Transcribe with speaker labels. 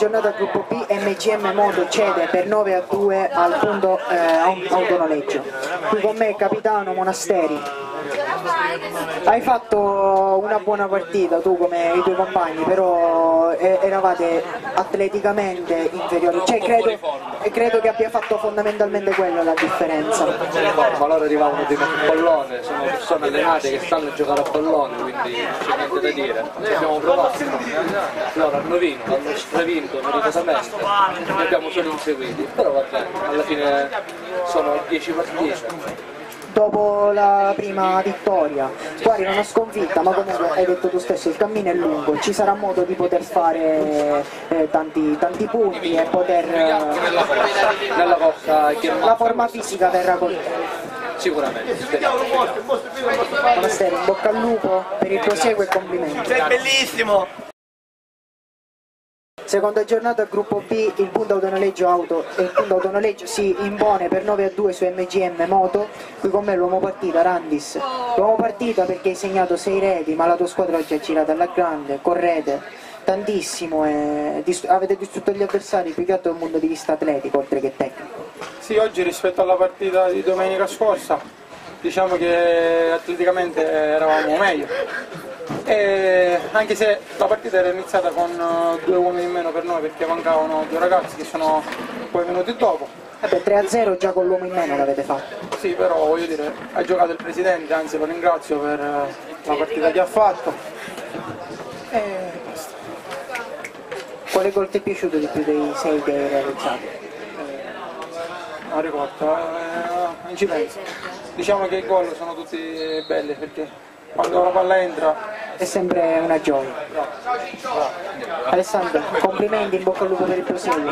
Speaker 1: Giornata gruppo B, MGM Moto cede per 9 a 2 al punto eh, autonoleggio. Qui con me capitano Monasteri. Hai fatto una buona partita tu come i tuoi compagni, però eravate atleticamente inferiori. Cioè, credo, credo che abbia fatto fondamentalmente quella la differenza.
Speaker 2: Ma loro arrivavano di un pallone, sono persone allenate che sanno giocare a pallone, quindi non c'è niente da dire. Ci abbiamo provato. Loro hanno vinto, hanno stravinto meritatamente, li abbiamo solo inseguiti. Però va bene, alla fine sono 10 partite.
Speaker 1: Dopo la prima vittoria, tu arriva una sconfitta, ma comunque hai detto tu stesso il cammino è lungo, ci sarà modo di poter fare eh, tanti, tanti punti e poter...
Speaker 2: Nella corsa, nella corsa
Speaker 1: la forma fisica verrà con te.
Speaker 2: sicuramente.
Speaker 1: Monasteri, in bocca al lupo per il proseguo e complimenti.
Speaker 3: Sei bellissimo!
Speaker 1: Seconda giornata gruppo B, il punto autonoleggio auto e il punto autonoleggio si impone per 9 a 2 su MGM Moto, qui con me l'uomo partita Randis. L'uomo partita perché hai segnato 6 reti, ma la tua squadra oggi ha girato alla grande, correte tantissimo e dis- avete distrutto gli avversari più che altro dal punto di vista atletico oltre che tecnico.
Speaker 4: Sì, oggi rispetto alla partita di domenica scorsa diciamo che atleticamente eravamo meglio. E anche se la partita era iniziata con eh, due uomini in meno per noi perché mancavano due ragazzi che sono poi venuti dopo.
Speaker 1: Vabbè, 3 a 0 già con l'uomo in meno l'avete fatto.
Speaker 4: Sì, però voglio dire, ha giocato il presidente, anzi lo ringrazio per eh, la partita che ha fatto. E basta.
Speaker 1: Quale gol ti è piaciuto di più dei 6 che hai realizzato?
Speaker 4: Non ricordo, eh, non ci penso. Diciamo che i gol sono tutti belli perché quando la palla entra
Speaker 1: È sempre una gioia. Alessandro, complimenti, in bocca al lupo per il proseguo.